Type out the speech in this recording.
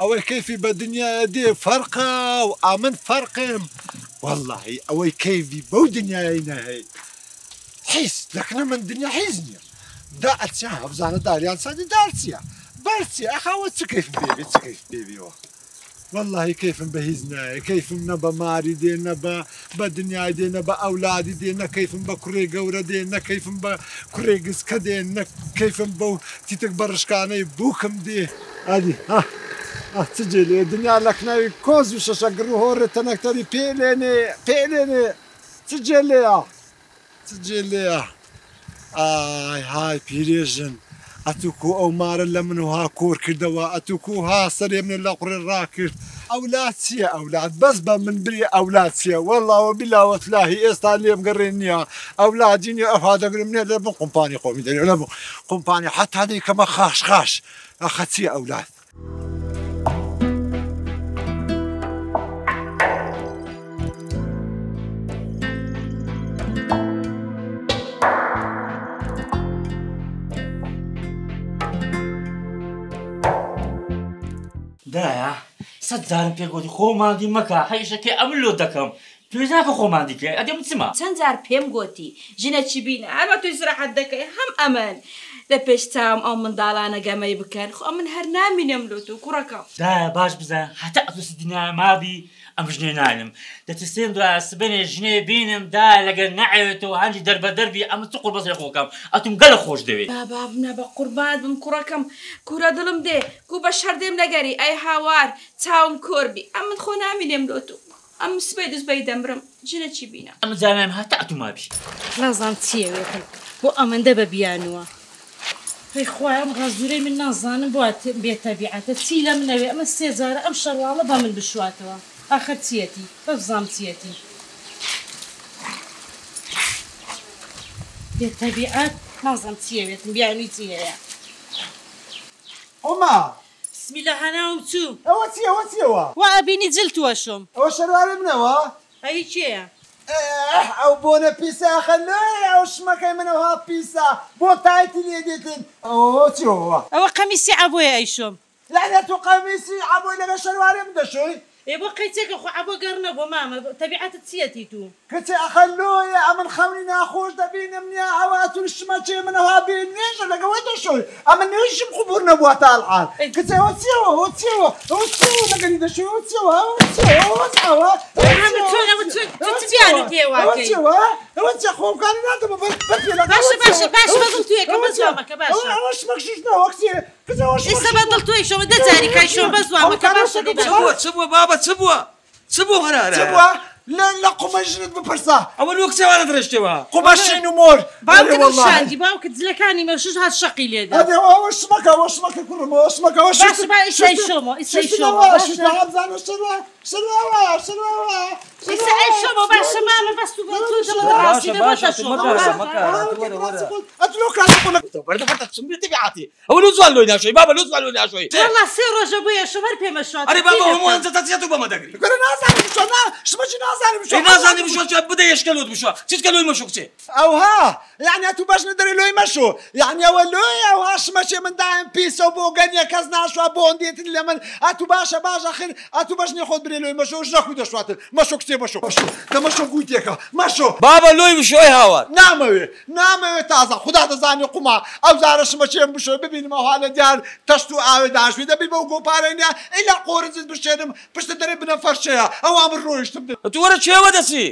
ئەوەی کەیفی بە دنیا دێ فەرقا و ئامن فەرقم واللهی ئەوەی کەیفی بەو دنیای نەهەی حیس دەکەنە من حیز نییە دا هەبزانە داریان سادی دارچیە بەرچی ئەخاوە چ کەیف بێبێ چ کەیف بێبیەوە والله كيف بهيزنا كيف نبا ماري دينا با بدنيا دينا با اولادي دينا كيف بكري قورة دينا كيف بكري قسكا دينا كيف بو تيتك برشكاني بوكم دي. هادي ها. ها تجيلي الدنيا لك ناي كوز وش شقرو هور تنكتري بيليني بيليني تجيلي تجيلي آي هاي بيريجن ئەتوکو ئەو مارە لە منها کۆر کردەوە ئەتوکو ها سەرێ من ڕاکرد ئەولاد چییە ئەولاد بەس بە من بری ئەولاد چیە وەڵاوە بلاوەت لاهی ئێستا لێم گەڕێن نییە ئەولادینی ئەها دەگرم نێ لە بم قمپانی خۆمی دەێ لە قمپانی حتادەی کەمە خاش خاش چیە ئەولاد دایە سەد جارم پێ گوتی خۆماندی مەکە هەیشەکە ئەم لۆ دەکەم؟ توێناکە خۆماندی کرد ئەدەم چما چەند جار پێم گوتی ژنەچی بینە؟ ئەمە توی زراحەت دەکەی هەم ئەمن لە پێش چاوم ئەو منداڵانە گەمەی بکەن خۆ من هەر نامینم لۆت و کوڕەکەم دایە باش بزە. هەتا ئەتوسی دنیا مابی ئەم ژنێ نالم دەتستێن دو سبێنێ ژنێ بینم دا لەگەر نەعوێتەوە هەنجی دەربە دەربی ئەمە چ قوڕ بەسێ خۆکەم ئەتم گەلە خۆش دەوێت بابا بنە بە قوربان بم کوڕەکەم کوورە دڵم دێ کو بە شەردێم لەگەری ئەی هاوار چاوم کۆربی ئەم من خۆ نامینێم لۆت و ئەم سبەی دەستبەی دەمرم ژنە چی بینە ئەم زانام هەتا ئەتو مابی نازان چیەوێتم بۆ ئەمەندە بە بیانوە خۆیان ڕازورەی من نازانم بۆ بێتەبیعەتە چی لە منەوێ ئەمە سێزارە ئەم شەرواڵە بە من بشواتەوە آخر چیەتی بەزام چیەتی بێتەبیعەت نازانم چیەوێتم بیانی چی هەیە ئۆما بسمیلە هەناوم چوو ئەوە چی ئەوە چیەوە وا ئەبینی جل توەشم ئەوە شەروارە منەوە ئەی چێە ئەو بۆنە پیساخە لای ئەو شمەکەی منەوە پیسا بۆ تایتی لێ دێتن ئەوە چیەوە ئەوە قەمیسی عبۆیە ئەیشم لعنە تو قەمیسی ئەبووی لەگە شەروارێ بدەشوی ێ بۆ قەیچێکە خۆ عبۆ گەڕنە بۆ مامە تەبیعەتت چیەتی تو کچێ ئەخەلۆیە ئەمن خەونی ناخۆش دەبینم نیە ئەواتون شمە چێ منەوە بین نێژە لەگەوەی دەشوی ئەمە نوێژم قوبور نەبووە تاالحال کچەوە چیەوە ئەوە چیەوە ئەوە چیەوە لەگەنی دەشوی ئەوە چیەوە ئەوە چیەوە ئەوە بیانی پێواکەی چیەوە ئەوە چە خۆمکانی ناتەمە باشە باشە باش بەدڵ توێکە بەزوامەکە باشە. ئەوە شمەکشنەوە کچێ کچەوە ئێستا بەدڵ توی شەوە دەجاری کای شەوە بەزوامەکە باشە چ بووە چ بووە بابە چ بووە چ بوو هەرارە چوە لە لە قومەژنت بپرسا ئەوە لۆ کچێوانە درشتەوە قومەشین و مۆر باوکە شاندی باوکە جلەکانی مەشش هات شەقی لێدا ئەوە شمەکە ئەوە شمەکە کوڕمەوە شمەکەەوە باشە با ئیسای شۆمە ئیسای شۆمە هەبزانە شەوە شەوە شەوە ئیسا ئەی شۆمە باشە مامە بەست و ڕاستی بەردەفەتە چمبی تبعاتی ئەوە لۆ زوال لۆی ناشۆی بابە لۆ زوال لۆی ناشۆی والله سێ ڕۆژە بووە شەمەر پێمەشات ئەرێ بابا هەمووان جەتەچێت و بەمە دەگری گەرە نازانم شۆنا شمەجی نازانم ئەی نازانی بشۆ چێ بدە یشکەلوت بشۆ چیت کە لۆی مەشۆ کچێ ئەوها یعنی تو باش ندەری لۆی مەشۆ یعنی ئەوە لۆی ئەوها شمەچێ من دایم پیسە بۆ گەنیە کەس ناشوە بۆ ئەندێتن لە من ئەتو باشە باش ئەخر ئەتو باش نێ خۆت برێ لۆی مەشۆ ژەخوی دەشواتن مەشۆ کچێ مەشۆ مەشۆ دەمەشۆ گوتێکە مەشۆ بابە لۆی بشۆی هاوار. نامەوێ نامەوێت تازە. خدا دەزانێ قوما. ئەو زارە شمەچێم بشۆ ببینمەوە حالە دیار تەشت و ئاوێ داشوی دەبی بەو گۆپارێنە ئەیلا قۆرزت بشێنم پشتە دەرێ بنە فەرشەیە ئەو ئەمر ڕۆیشتم تو وەرە چێوە دەسی